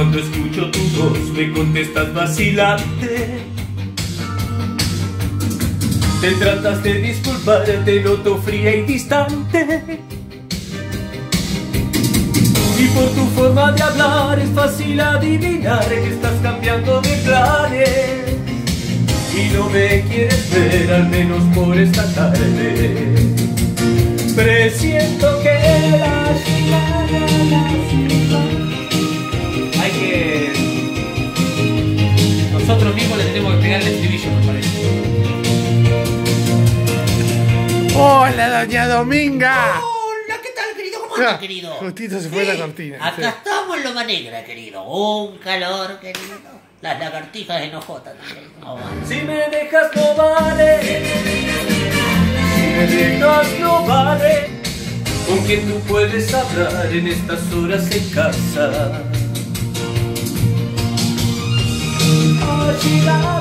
cuando escucho tu voz me contestas vacilante. Te tratas de disculpar, te noto fría y distante. Y por tu forma de hablar es fácil adivinar que estás cambiando de planes. Y no me quieres ver, al menos por esta tarde. Presiento que la Hay Nosotros mismos le tenemos que pegar el estribillo, me parece. Hola, doña Dominga. Hola, ¿qué tal, querido? ¿Cómo andas, querido? Justito se fue la cortina. Acá sí. estamos en Loma Negra, querido. Un calor, querido. Las lagartijas enojotas también. No, vale. Si me dejas no vale, si me dejas no vale, con quien tú puedes hablar en estas horas en casa. 知道。